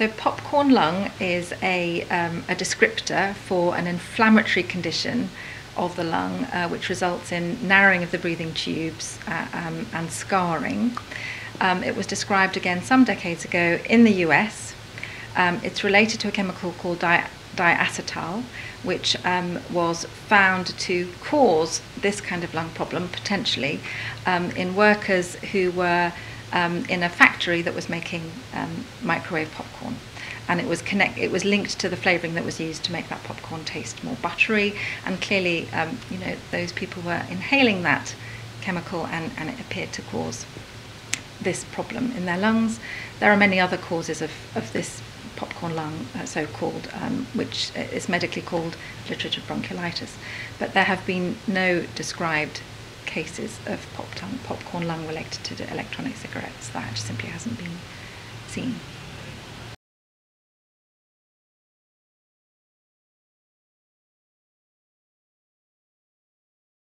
So popcorn lung is a, um, a descriptor for an inflammatory condition of the lung, uh, which results in narrowing of the breathing tubes uh, um, and scarring. Um, it was described again some decades ago in the US. Um, it's related to a chemical called di- diacetyl, which um, was found to cause this kind of lung problem potentially um, in workers who were um, in a factory that was making um, microwave popcorn. And it was connect. It was linked to the flavouring that was used to make that popcorn taste more buttery. And clearly, um, you know, those people were inhaling that chemical, and, and it appeared to cause this problem in their lungs. There are many other causes of, of this popcorn lung, uh, so called, um, which is medically called obliterative bronchiolitis. But there have been no described cases of pop popcorn lung related to electronic cigarettes. That simply hasn't been seen.